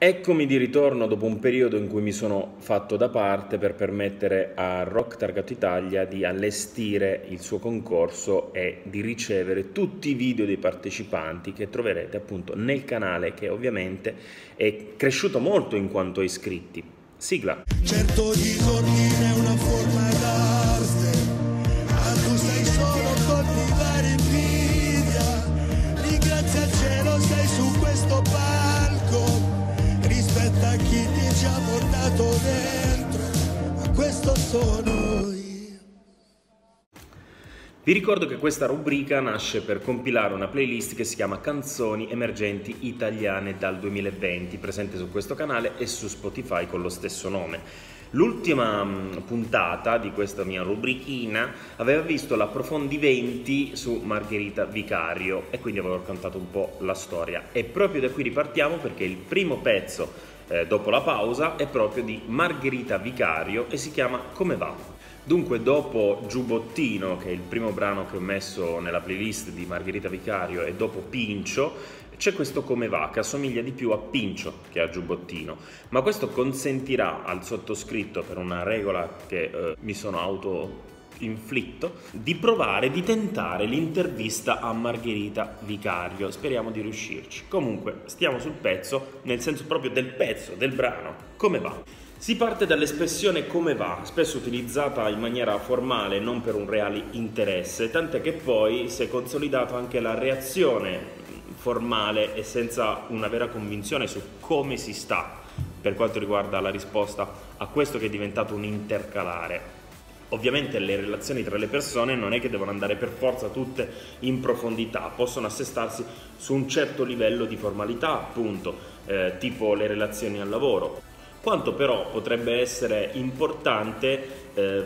Eccomi di ritorno dopo un periodo in cui mi sono fatto da parte per permettere a Rock Targato Italia di allestire il suo concorso e di ricevere tutti i video dei partecipanti che troverete appunto nel canale che ovviamente è cresciuto molto in quanto iscritti. Sigla. Certo ha portato dentro, ma questo sono io. Vi ricordo che questa rubrica nasce per compilare una playlist che si chiama Canzoni emergenti italiane dal 2020, presente su questo canale e su Spotify con lo stesso nome. L'ultima mm, puntata di questa mia rubrichina aveva visto l'approfondimenti su Margherita Vicario e quindi avevo raccontato un po' la storia. E proprio da qui ripartiamo perché il primo pezzo eh, dopo la pausa è proprio di Margherita Vicario e si chiama Come va? Dunque, dopo Giubottino, che è il primo brano che ho messo nella playlist di Margherita Vicario, e dopo Pincio, c'è questo come va, che assomiglia di più a Pincio che a Giubottino, ma questo consentirà al sottoscritto, per una regola che eh, mi sono auto inflitto, di provare, di tentare l'intervista a Margherita Vicario. Speriamo di riuscirci. Comunque, stiamo sul pezzo, nel senso proprio del pezzo, del brano. Come va? Si parte dall'espressione come va, spesso utilizzata in maniera formale, non per un reale interesse, tant'è che poi si è consolidata anche la reazione formale e senza una vera convinzione su come si sta per quanto riguarda la risposta a questo che è diventato un intercalare. Ovviamente le relazioni tra le persone non è che devono andare per forza tutte in profondità, possono assestarsi su un certo livello di formalità, appunto, eh, tipo le relazioni al lavoro quanto però potrebbe essere importante eh,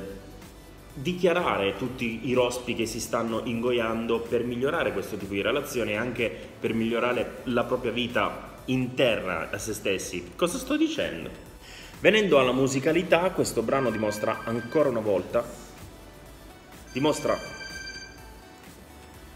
dichiarare tutti i rospi che si stanno ingoiando per migliorare questo tipo di relazione e anche per migliorare la propria vita interna a se stessi. Cosa sto dicendo? Venendo alla musicalità, questo brano dimostra ancora una volta dimostra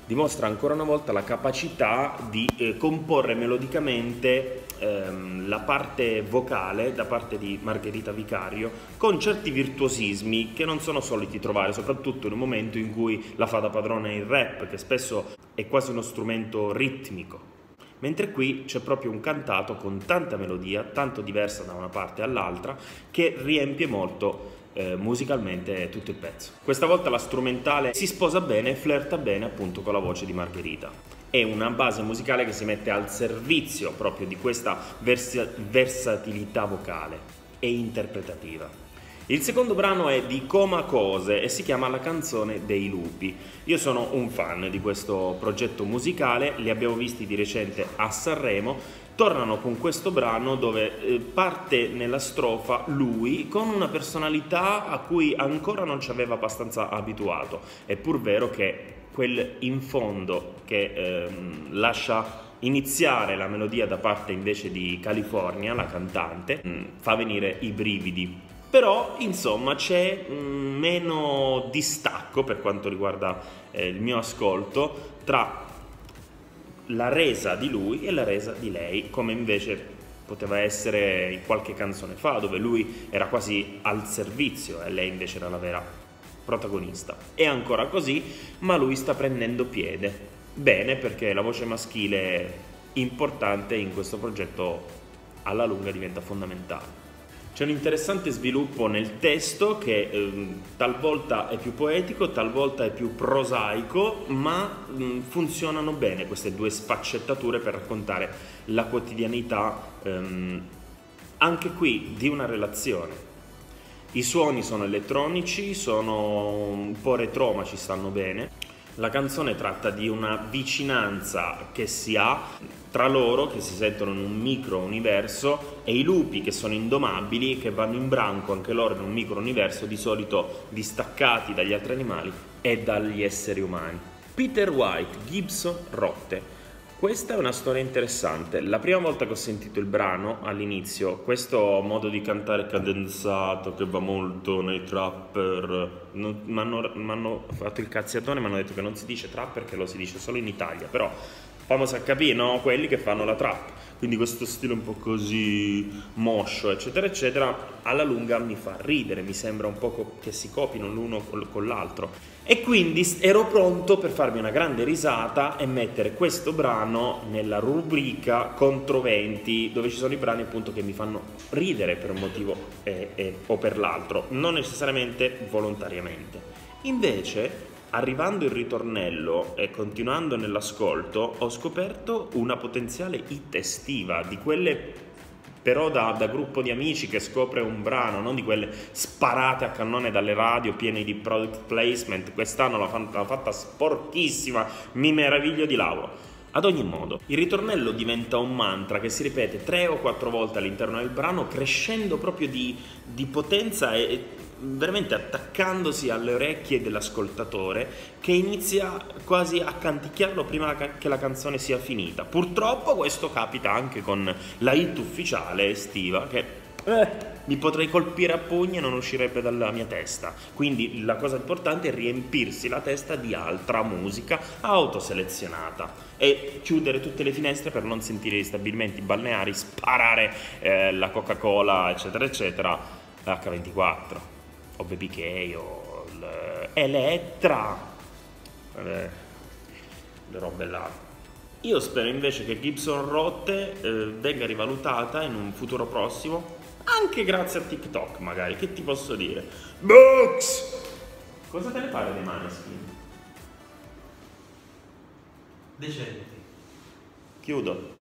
dimostra ancora una volta la capacità di eh, comporre melodicamente ehm, la parte vocale da parte di Margherita Vicario con certi virtuosismi che non sono soliti trovare, soprattutto in un momento in cui la fa da padrone il rap, che spesso è quasi uno strumento ritmico. Mentre qui c'è proprio un cantato con tanta melodia, tanto diversa da una parte all'altra, che riempie molto eh, musicalmente tutto il pezzo. Questa volta la strumentale si sposa bene e flirta bene appunto con la voce di Margherita. È una base musicale che si mette al servizio proprio di questa vers- versatilità vocale e interpretativa. Il secondo brano è di Coma Cose e si chiama La canzone dei lupi. Io sono un fan di questo progetto musicale, li abbiamo visti di recente a Sanremo tornano con questo brano dove eh, parte nella strofa lui con una personalità a cui ancora non ci aveva abbastanza abituato. È pur vero che quel in fondo che ehm, lascia iniziare la melodia da parte invece di California, la cantante, mm, fa venire i brividi. Però insomma c'è mm, meno distacco per quanto riguarda eh, il mio ascolto tra la resa di lui e la resa di lei, come invece poteva essere in qualche canzone fa, dove lui era quasi al servizio e lei invece era la vera protagonista. È ancora così, ma lui sta prendendo piede. Bene, perché la voce maschile importante in questo progetto alla lunga diventa fondamentale. C'è un interessante sviluppo nel testo che eh, talvolta è più poetico, talvolta è più prosaico, ma mh, funzionano bene queste due sfaccettature per raccontare la quotidianità ehm, anche qui di una relazione. I suoni sono elettronici, sono un po' retro ma ci stanno bene. La canzone tratta di una vicinanza che si ha tra loro, che si sentono in un micro universo, e i lupi che sono indomabili, che vanno in branco anche loro in un micro universo, di solito distaccati dagli altri animali e dagli esseri umani. Peter White, Gibson, Rotte. Questa è una storia interessante. La prima volta che ho sentito il brano all'inizio, questo modo di cantare cadenzato che va molto nei trapper, mi hanno fatto il cazziatone, mi hanno detto che non si dice trapper, che lo si dice solo in Italia, però famosa a capire, no? Quelli che fanno la trap. quindi questo stile un po' così moscio, eccetera, eccetera, alla lunga mi fa ridere, mi sembra un po' che si copino l'uno con l'altro. E quindi ero pronto per farmi una grande risata e mettere questo brano nella rubrica controventi, dove ci sono i brani appunto che mi fanno ridere per un motivo eh, eh, o per l'altro, non necessariamente volontariamente. Invece arrivando il ritornello e continuando nell'ascolto, ho scoperto una potenziale hit estiva, di quelle però da, da, gruppo di amici che scopre un brano, non di quelle sparate a cannone dalle radio piene di product placement. Quest'anno l'ha fatta, l'ha fatta sporchissima, mi meraviglio di Lauro. Ad ogni modo, il ritornello diventa un mantra che si ripete tre o quattro volte all'interno del brano, crescendo proprio di, di potenza e veramente attaccandosi alle orecchie dell'ascoltatore che inizia quasi a canticchiarlo prima che la canzone sia finita. Purtroppo questo capita anche con la hit ufficiale estiva che eh, mi potrei colpire a pugni e non uscirebbe dalla mia testa. Quindi la cosa importante è riempirsi la testa di altra musica autoselezionata e chiudere tutte le finestre per non sentire gli stabilimenti balneari sparare eh, la Coca-Cola, eccetera, eccetera, H24 o BBK o Elettra, le, le robe là. Io spero invece che Gibson Rotte eh, venga rivalutata in un futuro prossimo, anche grazie a TikTok magari, che ti posso dire? Books! Cosa te ne pare dei Maneskin? Decenti. Chiudo.